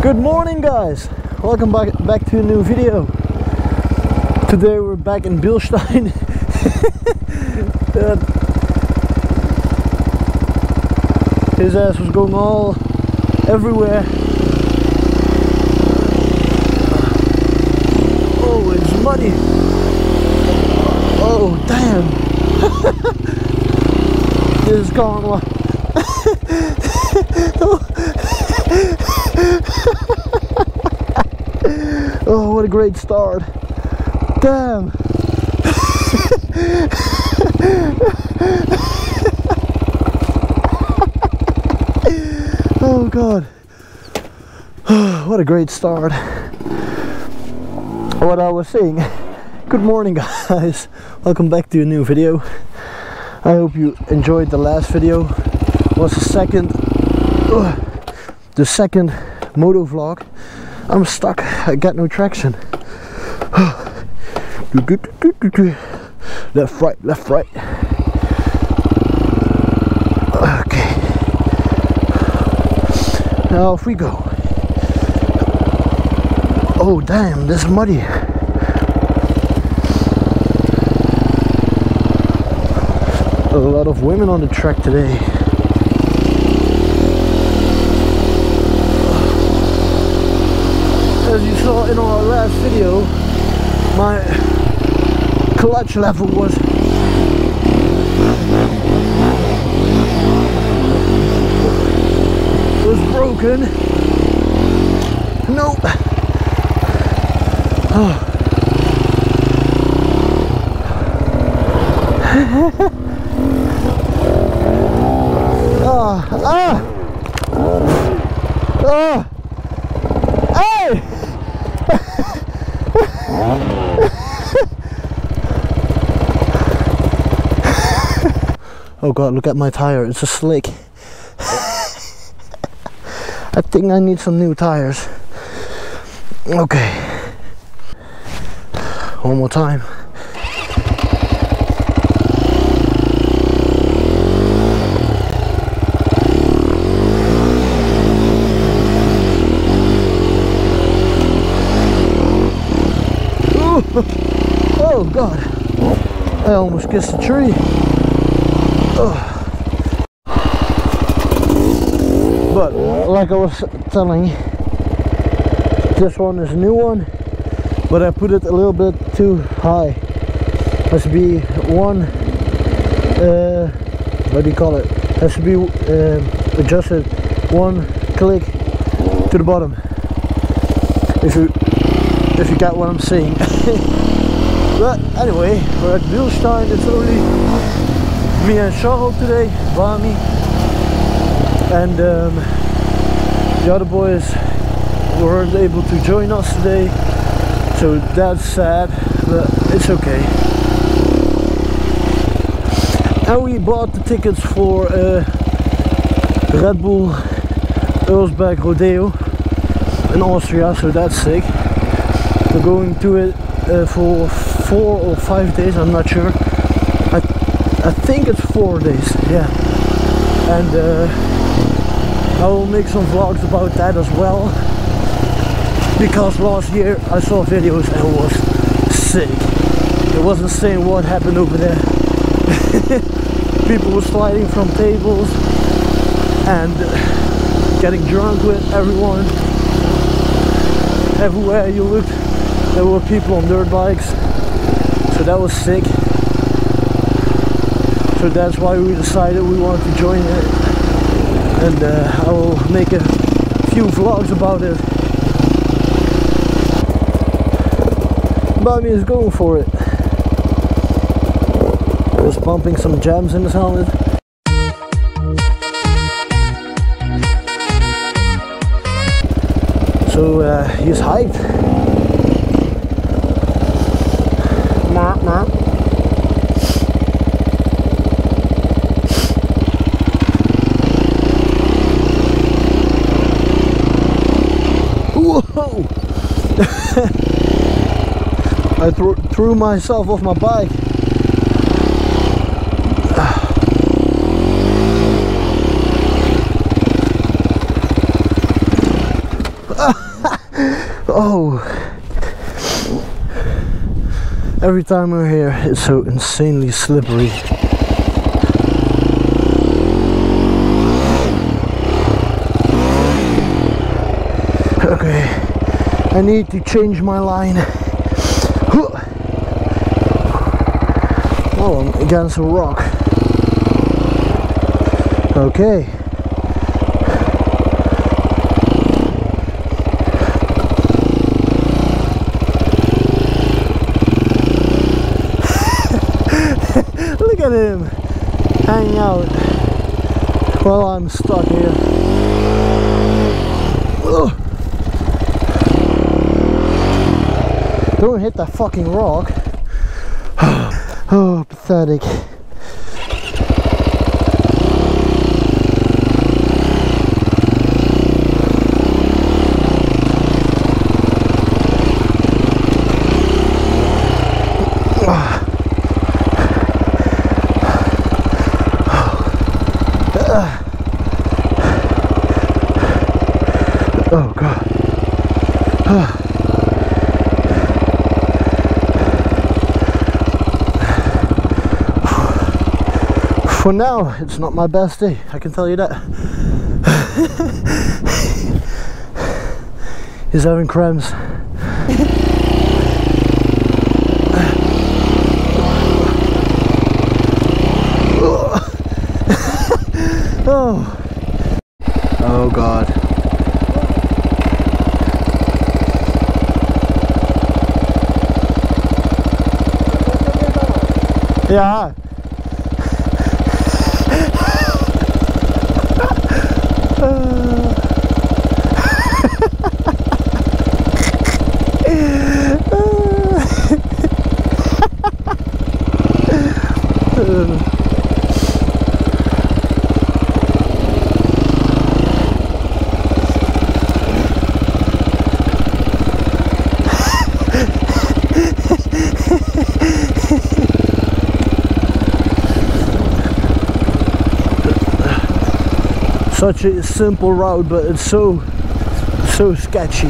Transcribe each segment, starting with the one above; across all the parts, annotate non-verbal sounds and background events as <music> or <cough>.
Good morning guys! Welcome back back to a new video. Today we're back in Bilstein. <laughs> His ass was going all everywhere. Oh, it's muddy. Oh, damn. <laughs> this is gone. <laughs> <laughs> oh, what a great start. Damn. <laughs> oh, God. <sighs> what a great start. What I was saying. Good morning, guys. Welcome back to a new video. I hope you enjoyed the last video. It was the second, uh, the second moto vlog. I'm stuck. I got no traction. left, right, left, right. Okay. Now off we go. Oh damn, this is muddy. A lot of women on the track today. As you saw in our last video, my clutch level was was broken. Nope. Oh. <sighs> ah, ah, ah, hey! oh god, look at my tire, it's a slick. I think I need some new tires. Okay. One more time. <laughs> Oh god. I almost kissed a tree. But like I was telling, this one is a new one, but I put it a little bit too high. Has to be one, uh, what do you call it? Has to be uh, adjusted one click to the bottom. If you if you got what I'm saying. <laughs> but anyway, we're at Bilstein. It's only me and Charles today, Bami, and um, the other boys weren't able to join us today. So that's sad, but it's okay. And we bought the tickets for uh, Red Bull Erzberg Rodeo in Austria, so that's sick. We're going to it uh, for four or five days, I'm not sure. I, think it's four days, yeah. And uh, I will make some vlogs about that as well. Because last year I saw videos and it was sick. It wasn't saying what happened over there. <laughs> People were sliding from tables and getting drunk with everyone. Everywhere you looked there were people on dirt bikes so that was sick so that's why we decided we wanted to join it. And uh, I will make a few vlogs about it. Bobby is going for it. Just pumping some jams in his helmet so uh, he's hyped Whoa! <laughs> I threw, threw myself off my bike. <sighs> oh. Every time we're here, it's so insanely slippery. Okay, I need to change my line. Oh, I'm against a rock. Okay. <laughs> Look at him hanging out Well, I'm stuck here. Don't hit that fucking rock. <sighs> oh, pathetic. For now, it's not my best day, I can tell you that. <sighs> He's having cramps. <laughs> oh. Oh god. <laughs> Such a simple route, but it's so, so sketchy.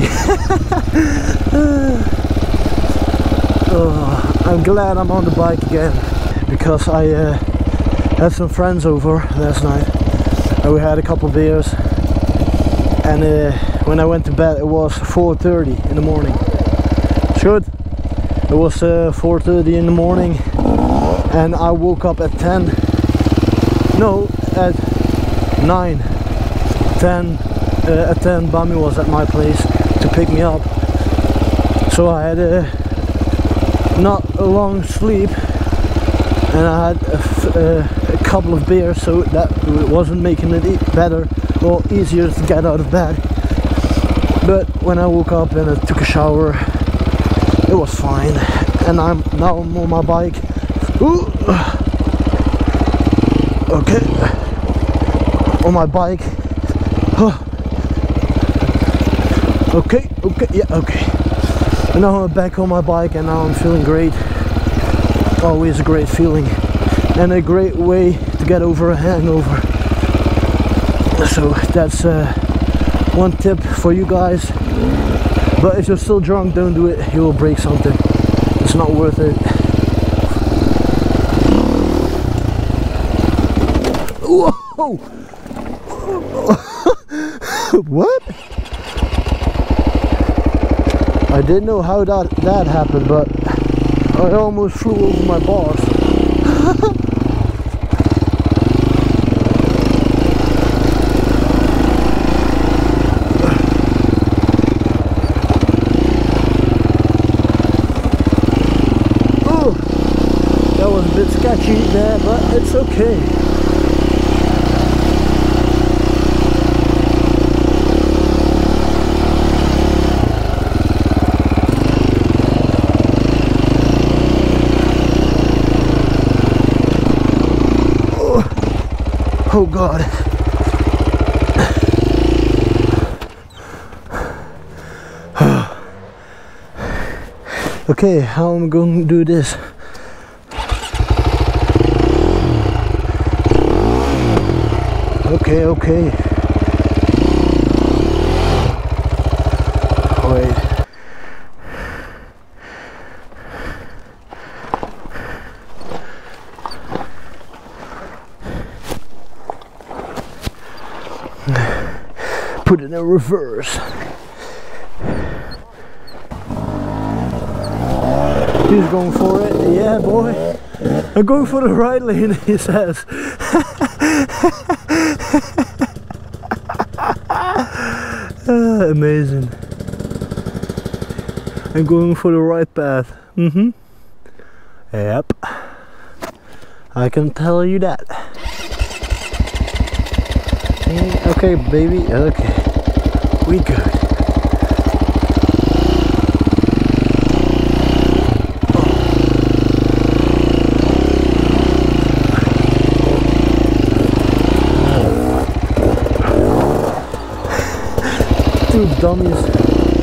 oh, <laughs> I'm glad I'm on the bike again because I uh, had some friends over last night and we had a couple beers and uh, when I went to bed it was 4.30 in the morning. It's good. It was uh, 4.30 in the morning and I woke up at 10 no at 9 10 uh, at 10 Bami was at my place to pick me up so I had a not a long sleep and I had a, uh, a couple of beers so that wasn't making it better or easier to get out of bed but when I woke up and I took a shower it was fine and I'm now I'm on my bike Ooh. okay on my bike okay, okay, yeah, okay. And now I'm back on my bike and now I'm feeling great. Always a great feeling. And a great way to get over a hangover. So that's uh, one tip for you guys. But if you're still drunk, don't do it. You will break something. It's not worth it. Whoa! <laughs> what? I didn't know how that that happened, but I almost flew over my boss. <laughs> oh, that was a bit sketchy there, but it's okay. okay how am I going to do this? Okay okay. Wait. Put it in reverse. He's going for it. Yeah, boy. I'm going for the right lane, <laughs> he says. <laughs> Amazing. I'm going for the right path. Mm-hmm. Yep. I can tell you that. Okay, baby. Okay. We good. Dummies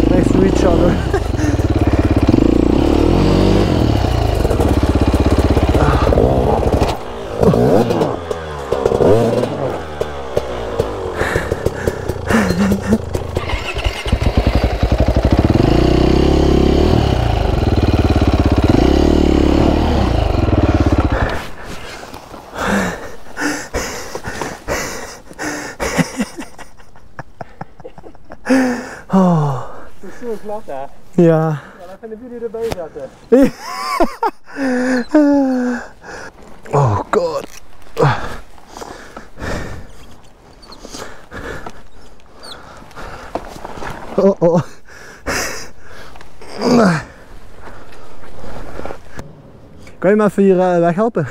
next to each other. <laughs> Ja. Dan kunnen jullie erbij zetten. <laughs> Oh god. Oh oh. Kan je me even hier uh, weghelpen?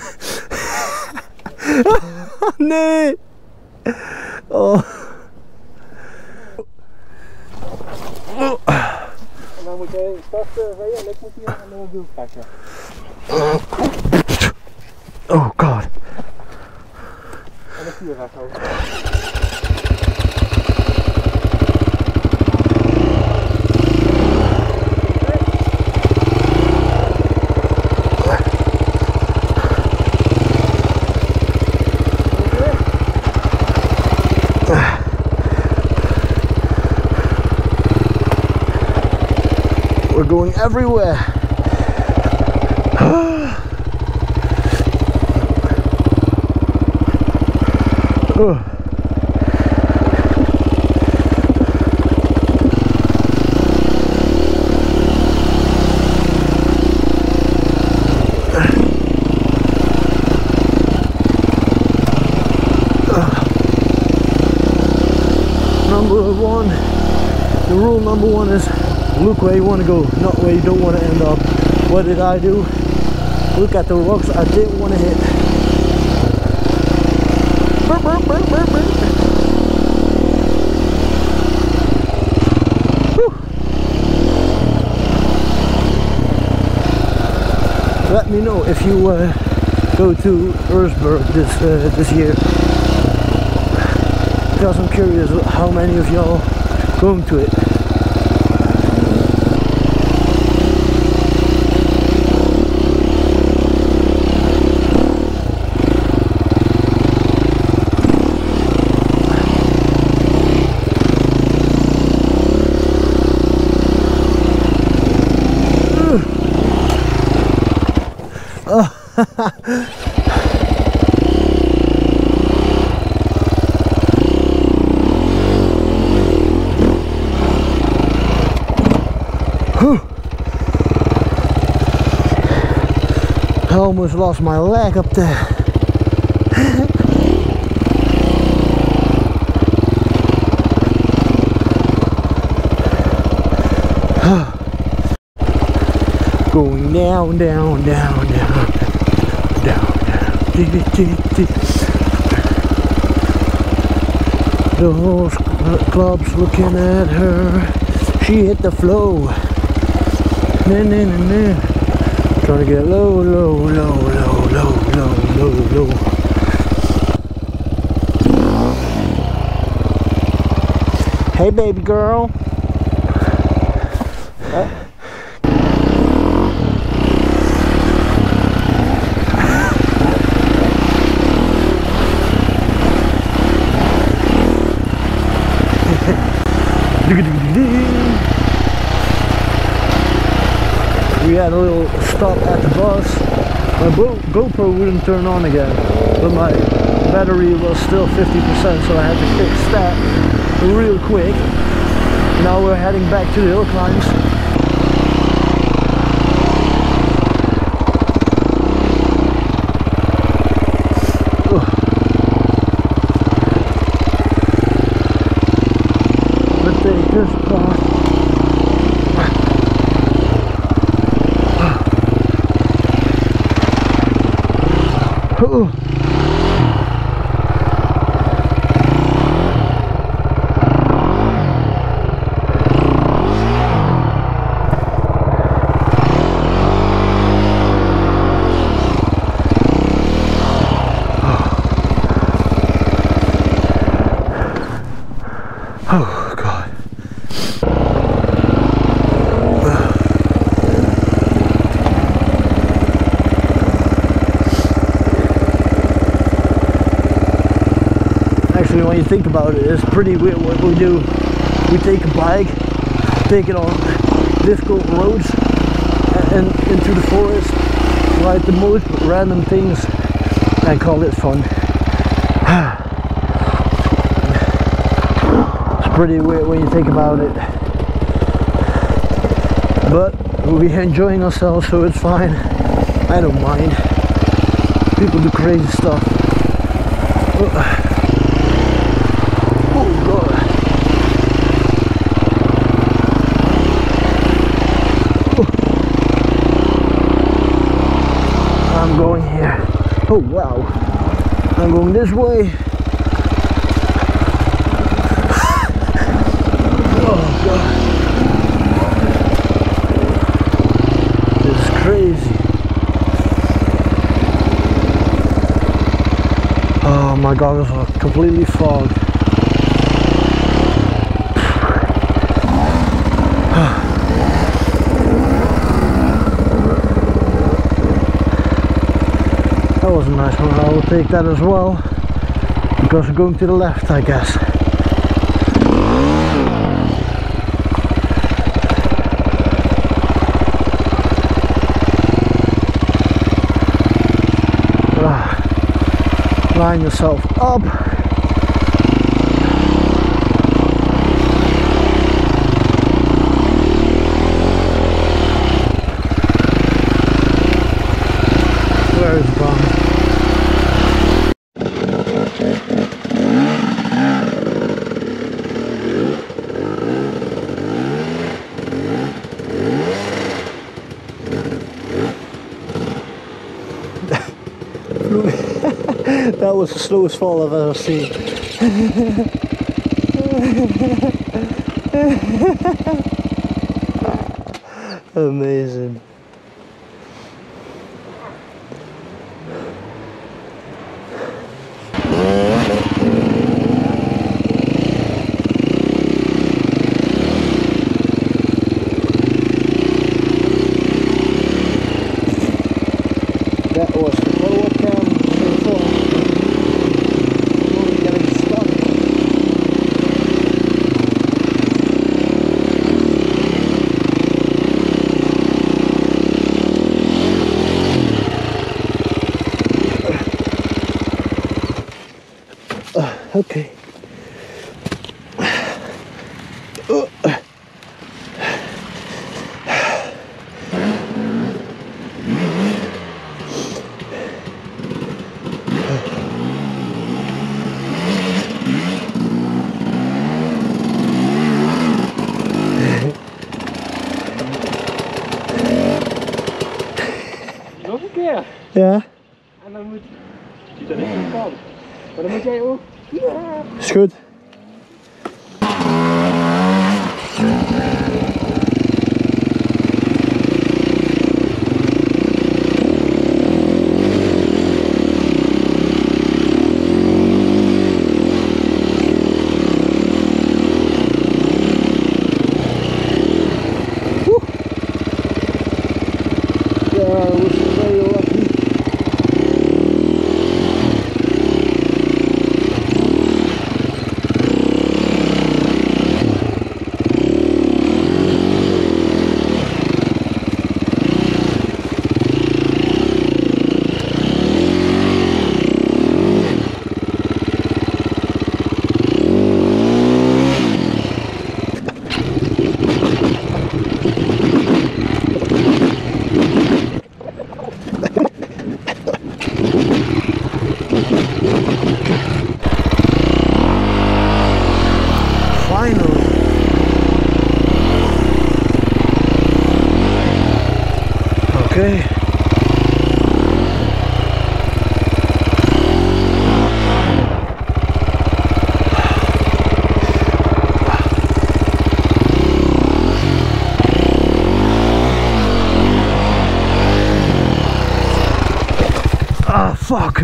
<laughs> nee! Oh. En dan moet starten rijden en ik moet hier aan de wiel trekken. Oh god. En de vuur. We're everywhere. <sighs> Number one, the rule number one is look where you want to go, not where you don't want to end up. What did I do? Look at the rocks I didn't want to hit. Let me know if you uh, go to Erzberg this uh, this year, because I'm curious how many of y'all going to it. I almost lost my leg up there. <sighs> Going down, down, down, down, down, down. The whole club's looking at her. She hit the flow. Nah, nah, nah, nah. Trying to get low, low, low, low, low, low, low, low. Hey, baby girl. We had a little stop at the bus. My GoPro wouldn't turn on again, but my battery was still 50%, so I had to fix that. real quick. Now we're heading back to the hill climbs. But they just passed. Oh. Think about it, it's pretty weird what we do. We take a bike, take it on difficult roads and into the forest, ride the most random things and call it fun. <sighs> It's pretty weird when you think about it. But we're enjoying ourselves, so it's fine. I don't mind. People do crazy stuff. Oh god. I'm going here. Oh wow. I'm going this way. Oh god. This is crazy. Oh my goggles are completely fogged. That I will take that as well. Because we're going to the left, I guess. Ah. Line yourself up. Where is Bond? <laughs> that was the slowest fall I've ever seen. <laughs> Amazing. That was the follow-up cam so far. Only getting stuck. Uh, okay.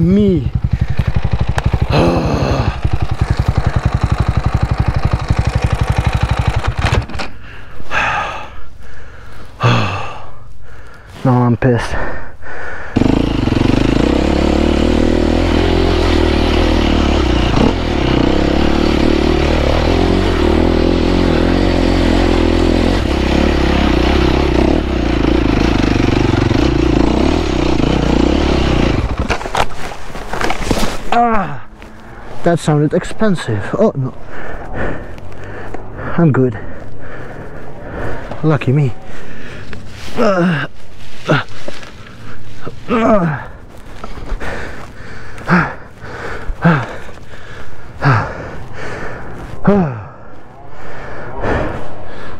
Me. Now I'm pissed. Ah, that sounded expensive. Oh no, I'm good. Lucky me.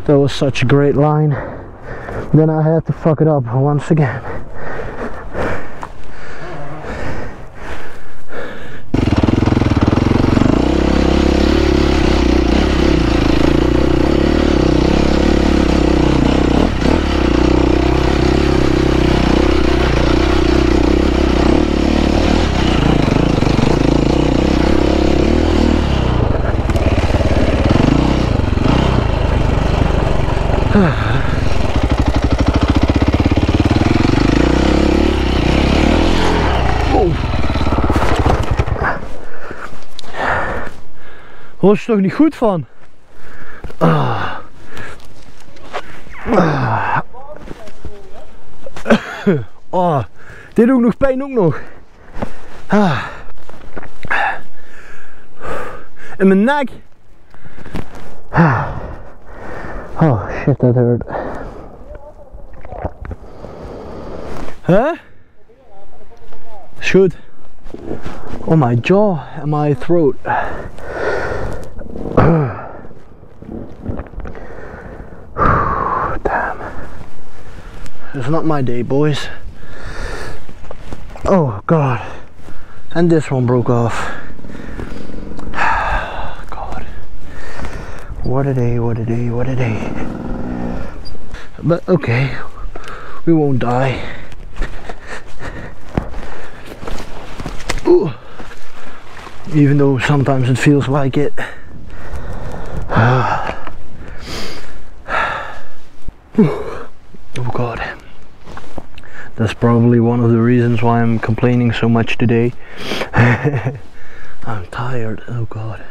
That was such a great line. Then I had to fuck it up once again. Word je toch niet goed van? Ah. Ah. Oh, dit doet nog pijn ook nog. Ah. In mijn nek. Ah. Oh shit, that hurt. Huh? Goed. On my jaw and my throat. It's not my day, boys. Oh, God. And this one broke off. <sighs> God. What a day, what a day, what a day. But okay, we won't die. Ooh. Even though sometimes it feels like it. Oh god. That's probably one of the reasons why I'm complaining so much today. <laughs> I'm tired. Oh god.